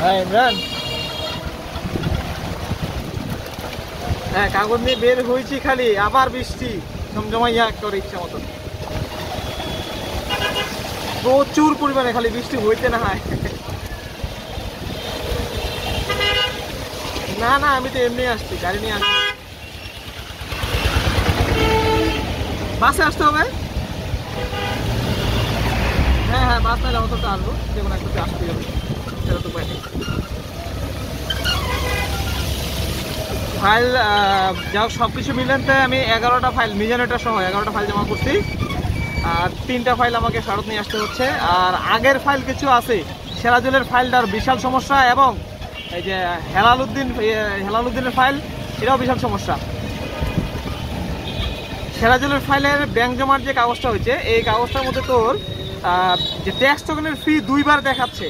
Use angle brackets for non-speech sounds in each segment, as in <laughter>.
হ্যাঁ ইমরান হ্যাঁ কাগজ নিয়ে বের হয়েছি খালি, আবার বৃষ্টি। জমজমাইয়া করে ইচ্ছা মতো। প্রচুর পরিমাণে খালি বৃষ্টি হইতে না হয়। না না, আমি তো এমনি আসছি, গাড়ি নিয়ে আসছি। বাসে আসতে হবে? হ্যাঁ হ্যাঁ বাস নাহলে অত তো আসব যে কোনো একটা আসতে হবে। ফাইল যা সব কিছু মিলাতে আমি এগারোটা ফাইল মিজানোটা সহ এগারোটা ফাইল জমা করছি। আর তিনটা ফাইল আমাকে ফেরত নিয়ে আসতে হচ্ছে। আর আগের ফাইল কিছু আছে, সেরাজুলের ফাইলটার বিশাল সমস্যা এবং এই যে হেলালুদ্দিন হেলালুদ্দিনের ফাইল, এটাও বিশাল সমস্যা। সেরাজুলের ফাইলের ব্যাংক জমার যে কাগজটা হয়েছে, এই কাগজটার মধ্যে তোর যে ট্যাক্স টোকেনের ফি দুইবার দেখাচ্ছে।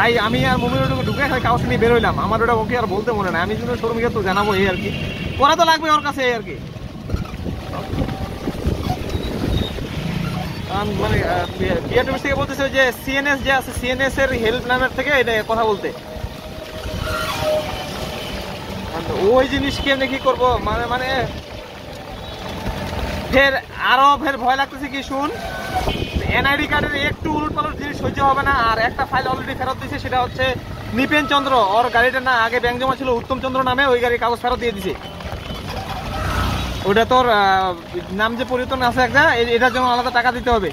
ভাই, আমি আর মমির ঢুকে খালি কাগজটা নিয়ে বেরোইলাম আমার ওটা ওকে আর বলতে মনে নাই। আমি যদি শোরুমকে তো জানাব এই আর কি। করা তো লাগবে ওর কাছে, এই আর কি। মানে বিআর টিভিস থেকে বলতেছে যে সিএনএস যে আছে সিএনএস এর হেল্প লাইনের থেকে এটা কথা বলতে। ওই জিনিস কেমনে কি করব? মানে মানে ফের আরও ফের ভয় লাগতেছে কি শুন? এনআইডি কার্ডের একটু উলট পালট জিনিস সহ্য হবে না, আর একটা ফাইল অলরেডি ফেরত দিয়েছে সেটা হচ্ছে নিপেন চন্দ্র। ওর গাড়িটা না আগে ব্যাংক জমা ছিল, উত্তম চন্দ্র নামে ওই গাড়ির কাগজ ফেরত দিয়ে দিছে। ওটা তোর নাম যে পরিবর্তন আছে একটা এটার জন্য আলাদা টাকা দিতে হবে।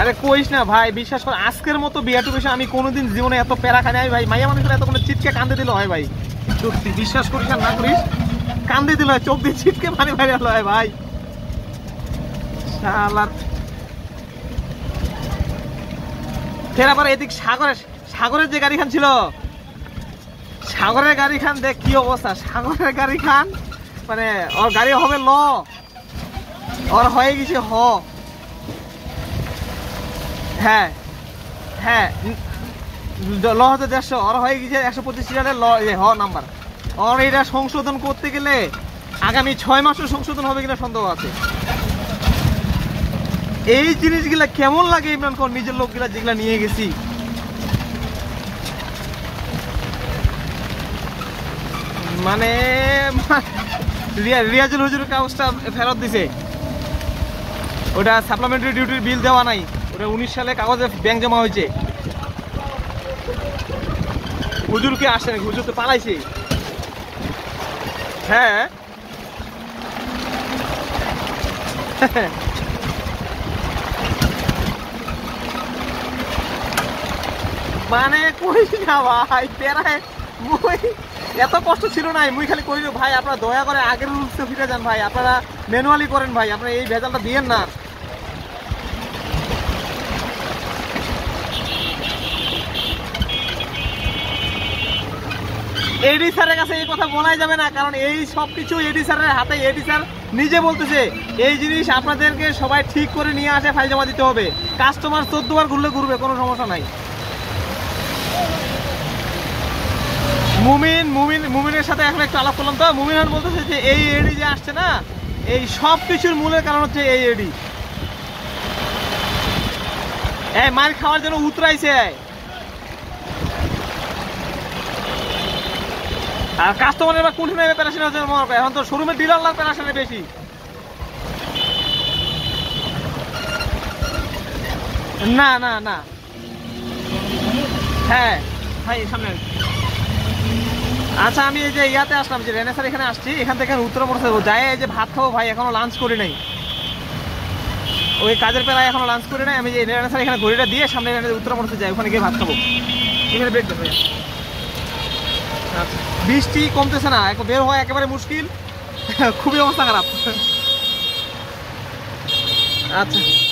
আরে কইস না ভাই, বিশ্বাস কর, আজকের মতো বিয়াটু বিষয় আমি কোনোদিন জীবনে এত প্যারা খাই ভাই। মাইয়া মানুষের এত কোনো চিটকে কান্দে দিল হয় ভাই। বিশ্বাস করিস আর না করিস কান্দে দিল, চোখ দিয়ে ছিটকে পানি বাইরে হলো ভাই। ফের আবার এদিক সাগরের সাগরের যে গাড়ি খান ছিল, সাগরের গাড়ি খান দেখ কি অবস্থা। সাগরের গাড়ি খান মানে ওর গাড়ি হবে ল, ওর হয়ে গেছে হ। হ্যাঁ হ্যাঁ ল হতে দেড়শো, ওর হয়ে গেছে একশো পঁচিশ ল হ নাম্বার। ওর এটা সংশোধন করতে গেলে আগামী ছয় মাসও সংশোধন হবে কিনা সন্দেহ আছে। এই জিনিসগুলা কেমন লাগে ইমরান কর নিজের লোকগুলা যেগুলা নিয়ে গেছি? মানে রিয়া- রিয়াজুল হুজুর কাগজটা ফেরত দিছে। ওটা সাপ্লিমেন্টারি ডিউটির বিল দেওয়া নাই। ওটা উনিশ সালে কাগজে ব্যাংক জমা হয়েছে। হুজুরকে আসে, হুজুর তো পালাইছে। হ্যাঁ। মানে কই না ভাই পেরায় মুই এত কষ্ট ছিল না, মুই খালি কইলো, ভাই, আপনারা দয়া করে আগের রুলসে ফিরে যান ভাই, আপনারা ম্যানুয়ালি করেন ভাই, আপনারা এই ভেজালটা দিয়েন না। এডি স্যারের কাছে এই কথা বলাই যাবে না, কারণ এই সব কিছু এডি স্যারের হাতে। এডি স্যার নিজে বলতেছে, এই জিনিস আপনাদেরকে সবাই ঠিক করে নিয়ে আসে, ফাইল জমা দিতে হবে। কাস্টমার চোদ্দ বার ঘুরলে ঘুরবে, কোনো সমস্যা নাই। মুমিন মুমিন, মুমিনের সাথে এখন একটু আলাপ করলাম তো। মুমিন খান বলতেছে যে, এই এডি যে আসছে না, এই সব কিছুর মূলের কারণ হচ্ছে এই এডি। এই মার খাওয়ার জন্য উতরাইছে। আর কাস্টমারের এবার কোন নেবে প্যারাশন হচ্ছে মনে করে। এখন তো শোরুমের ডিলার প্যারাশনে বেশি। না না না। হ্যাঁ ভাই সামনে। আচ্ছা আমি এই যে ইয়াতে আসলাম, যে রেনেসার এখানে আসছি, এখান থেকে উত্তর মোটর যাই এই যে ভাত খাব, ভাই, এখনও লাঞ্চ করি নাই। ওই কাজের পেলায় এখনও লাঞ্চ করি নাই। আমি যে রেনেসার এখানে ঘড়িটা দিয়ে সামনে উত্তর মোটর যাই, ওখানে গিয়ে ভাত খাব। এখানে ব্রেক দেবো। আচ্ছা। বৃষ্টি কমতেছে না বের হওয়া একেবারে মুশকিল। <laughs> খুবই অবস্থা খারাপ। আচ্ছা।